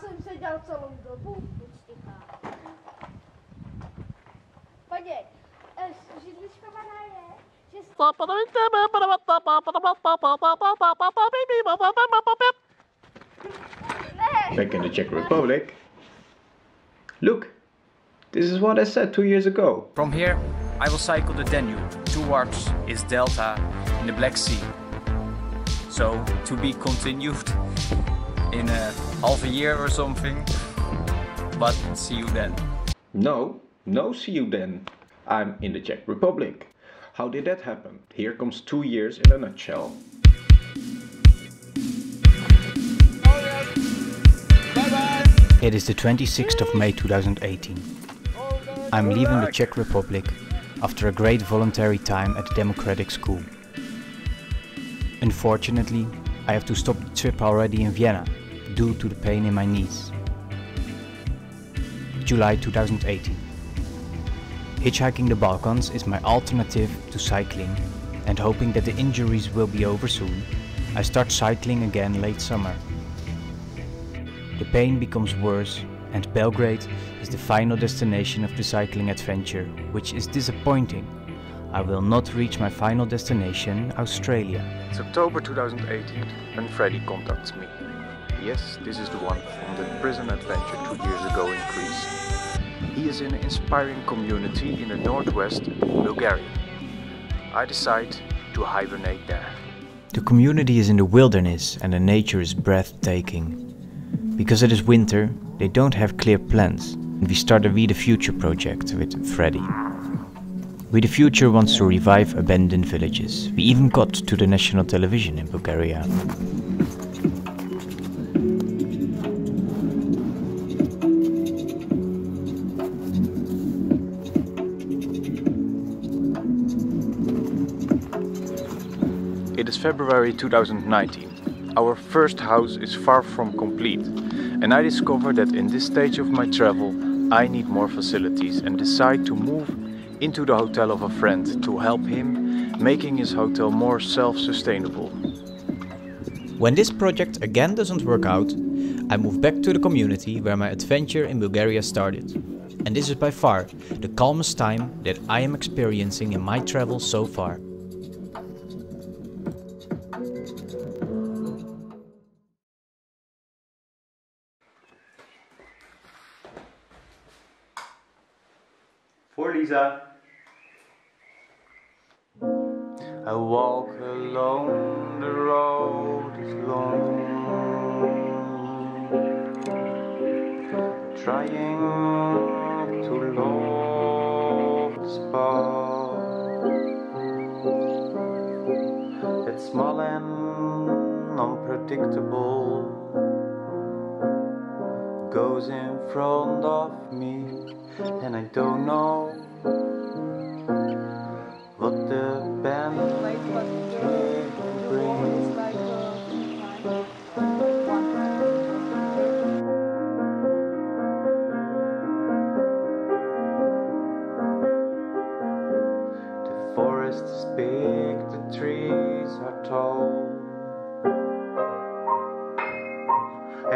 jsem seděl celou dobu u styka. Podívej, židlička mana je, že Back in the Czech Republic. Look, this is what I said two years ago. From here, I will cycle the Danube towards its delta in the Black Sea. So, to be continued in a half a year or something. But see you then. No, no, see you then. I'm in the Czech Republic. How did that happen? Here comes two years in a nutshell. It is the 26th of May 2018. I'm leaving the Czech Republic after a great voluntary time at the Democratic School. Unfortunately, I have to stop the trip already in Vienna due to the pain in my knees. July 2018. Hitchhiking the Balkans is my alternative to cycling, and hoping that the injuries will be over soon, I start cycling again late summer. The pain becomes worse, and Belgrade is the final destination of the cycling adventure, which is disappointing. I will not reach my final destination, Australia. It's October 2018 when Freddy contacts me. Yes, this is the one from the prison adventure two years ago in Greece. He is in an inspiring community in the northwest Bulgaria. I decide to hibernate there. The community is in the wilderness and the nature is breathtaking. Because it is winter, they don't have clear plans, and we start a We the Future project with Freddy. We the Future wants to revive abandoned villages. We even got to the national television in Bulgaria. It is February 2019. Our first house is far from complete, and I discover that in this stage of my travel, I need more facilities and decide to move into the hotel of a friend to help him making his hotel more self-sustainable. When this project again doesn't work out, I move back to the community where my adventure in Bulgaria started. And this is by far the calmest time that I am experiencing in my travels so far. For Lisa. I walk alone, the road is long. Trying to love the spot It's small and unpredictable Goes in front of me And I don't know what the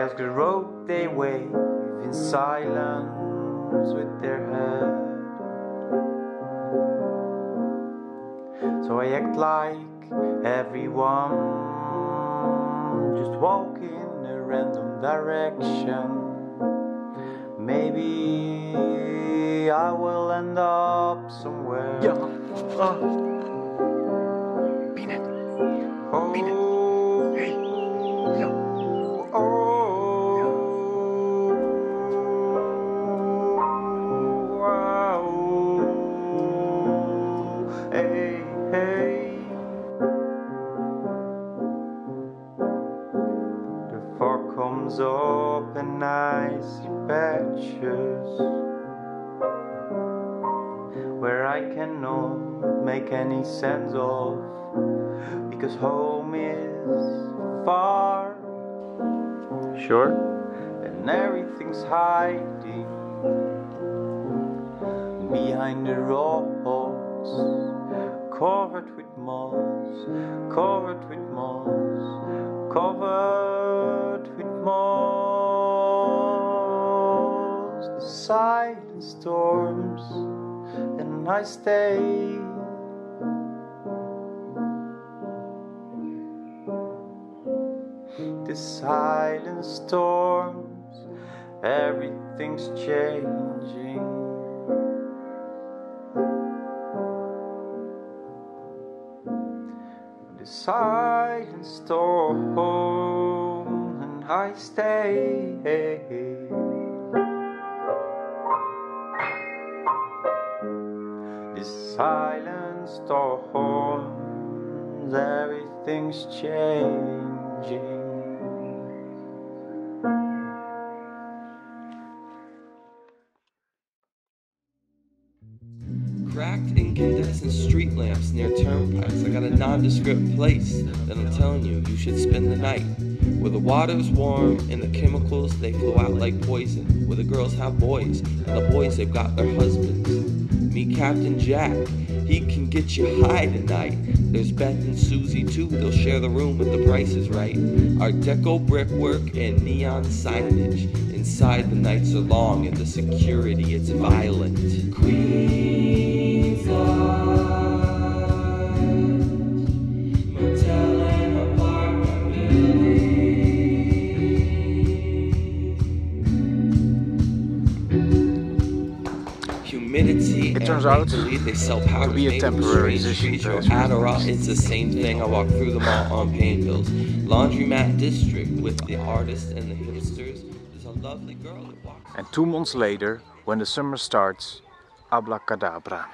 As the road they wave in silence with their head. So I act like everyone, just walk in a random direction. Maybe I will end up somewhere. Ja. Ah. Make any sense of because home is far. Sure. And everything's hiding behind the rocks, covered with moss, covered with moss, covered with moss. The silent storms, and I stay. The silent storms, everything's changing. The silent storm, and I stay. Silent storms, everything's changing. Cracked incandescent street lamps near turnpikes. I got a nondescript place that I'm telling you you should spend the night. Where the water's warm and the chemicals they flow out like poison. Where the girls have boys and the boys they've got their husbands. Meet Captain Jack. He can get you high tonight. There's Beth and Susie too. They'll share the room if the price is right. Art Deco brickwork and neon signage. Inside the nights are long and the security it's violent. Queens Motel turns out they sell powders be a temporary strange decision creature. to us. Adderall, it's the same thing. I walk through them all on pain pills. Laundromat district with the artists and the hipsters. There's a lovely girl that walks. And two months later, when the summer starts, abracadabra.